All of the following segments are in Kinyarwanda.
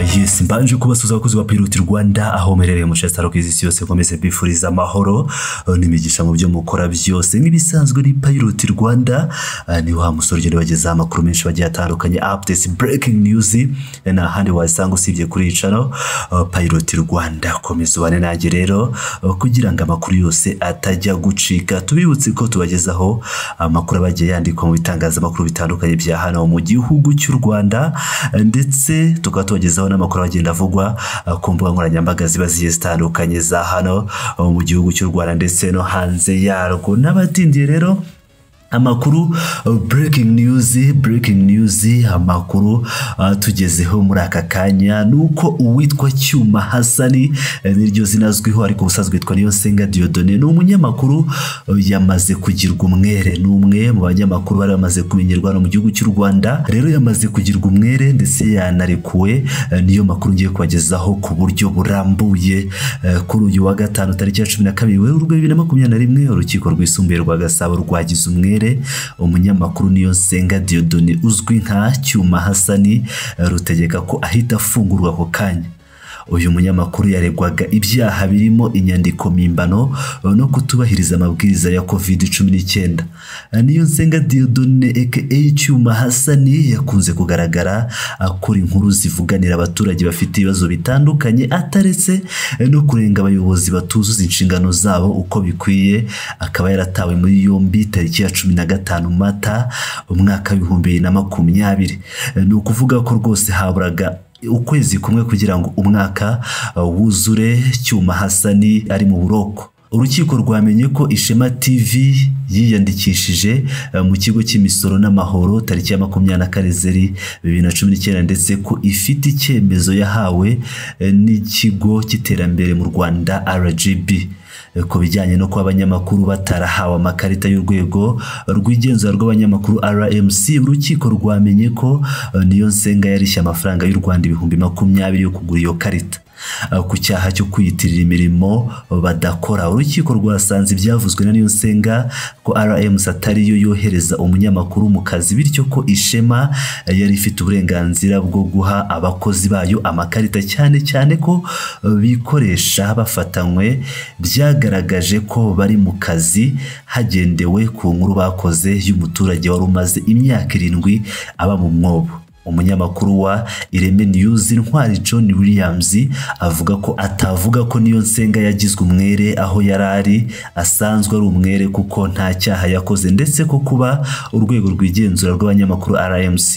yes mbanje kubasuza abakozi ba Pilot Rwanda aho muherereye mu Chester ku isi yose komeze bifuriza amahoro uh, n'imigisha mu byo mukora byose. Nk'ibisanzwe ni Pilot Rwanda uh, ni wa musore ugenda bagezaho amakuru menshi bagiye atandukanye updates breaking news na handi wasanga usibye kuri uh, Pilot Rwanda. Komeza ubane nanjye rero uh, kugira ngo amakuru yose atajya gucika. Tubibutse ko tubagezaho amakuru abagiye yandikwa mu bitangazamakuru bitandukanye bya hano mu gihugu cy'u Rwanda ndetse tukaba tubagezaho n'amakuru agenda avugwa uh, ku mbuga nkoranyambaga ziba zigiye zitandukanye za hano uh, mu gihugu cy'u Rwanda ndetse no hanze yarwo. N'abatindiye rero amakuru uh, breaking news breaking news amakuru uh, tugezeho muri aka kanya. Ni uko uwitwa cyuma hasani eh, niryo zina azwiho ariko ubusanzwe yitwa niyo senga diodone ni umunyamakuru uh, yamaze kugirwa umwere. Ni umwe mu banyamakuru bari bamaze kumenyerwa mu gihugu cy'u rwanda. Rero yamaze kugirwa umwere ndetse yanarekuwe. Niyo makuru ngiye kubagezaho ku buryo burambuye. Kuri uyu wa gatanu tariki ya cumi na kabiri werurwe bibiri na makumyabiri na rimwe urukiko rwisumbuye rwa gasabo rwagize umwere. Umunyamakuru niyo nsenga diodone uzwi nka cyuma hasani rutegeka ko ahita afungurwa ako kanya. Uyu munyamakuru yaregwaga ibyaha birimo inyandiko mpimbano no kutubahiriza amabwiriza ya covid cumi n'icyenda. Niyo nsenga diodone aka cyuma hasani yakunze kugaragara akora inkuru zivuganira abaturage bafite ibibazo bitandukanye ataretse no kurenga abayobozi batuzuza inshingano zabo uko bikwiye. Akaba yaratawe muri yombi tariki ya cumi na gatanu mata umwaka w'ibihumbi bibiri na makumyabiri. Ni ukuvuga ko rwose haburaga ukwezi kumwe kugira ngo umwaka uh, wuzure cyuma hasani ari mu buroko. Urukiko rwamenye ko ishema tv yiyandikishije uh, mu kigo cy'imisoro n'amahoro tariki ya makumyabiri na kane zeri bibiri na cumi n'icyenda ndetse ko ifite icyemezo yahawe uh, n'ikigo cy'iterambere mu rwanda rgb ku bijyanye no kuba abanyamakuru batarahawe amakarita y'urwego rw'igenzura rw'abanyamakuru rmc urukiko rwamenye ko niyo nsenga yarishye amafaranga y'u rwanda ibihumbi makumyabiri yo kugura iyo karita. Ku cyaha cyo kwiyitirira imirimo badakora. Urukiko rwasanze ibyavuzwe na niyo nsenga ko rms atariyo yohereza umunyamakuru mu kazi bityo ko ishema yari ifite uburenganzira bwo guha abakozi bayo amakarita. Cyane cyane ko bikoresha bafatanywe byagaragaje ko bari mu kazi hagendewe ku nkuru bakoze y'umuturage wari umaze imyaka irindwi aba mu mwobo. Umunyamakuru wa ireme news ntwari john williams avuga ko atavuga ko niyo nsenga yagizwe umwere aho yari ari. Asanzwe ari umwere kuko nta cyaha yakoze. Ndetse ko kuba urwego rwigenzura rw'abanyamakuru rmc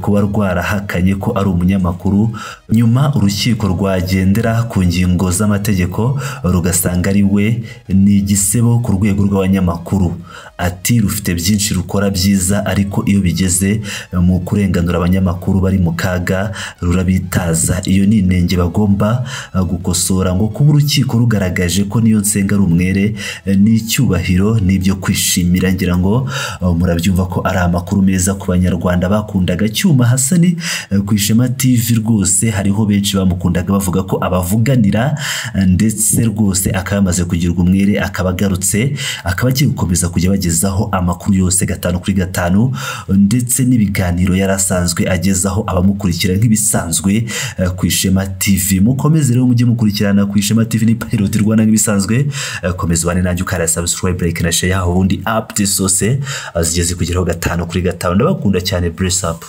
kuba rwarahakanye ko ari umunyamakuru nyuma urukiko rwagendera ku ngingo z'amategeko rugasanga ari we ni igisebo ku rwego rw'abanyamakuru. Ati rufite byinshi rukora byiza ariko iyo bigeze mu kurenganura abanyamakuru abanyamakuru bari mu kaga rurabitaza. Iyo ni inenge bagomba gukosora ngo kuba urukiko rugaragaje ko niyo nsenga ari umwere n'icyubahiro n'ibyo kwishimira. Ngira ngo murabyumva ko ari amakuru meza ku banyarwanda. Bakundaga cyuma hasani ku ishema tv rwose. Hariho benshi bamukundaga bavuga ko abavuganira ndetse rwose akaba yamaze kugirwa umwere akaba agarutse akaba agiye gukomeza kujya bagezaho amakuru yose gatanu kuri gatanu ndetse n'ibiganiro yari asanzwe agezaho abamukurikira nk'ibisanzwe ku ishema tv mukomeze rero mujye mukurikirana ku ishema tv ni pilot rwanda nk'ibisanzwe. Komeza ubane nanjye ukara subscribe like na share ubundi update zose zigeze kugeraho gatanu kuri gatanu. Ndabakunda cyane bless up.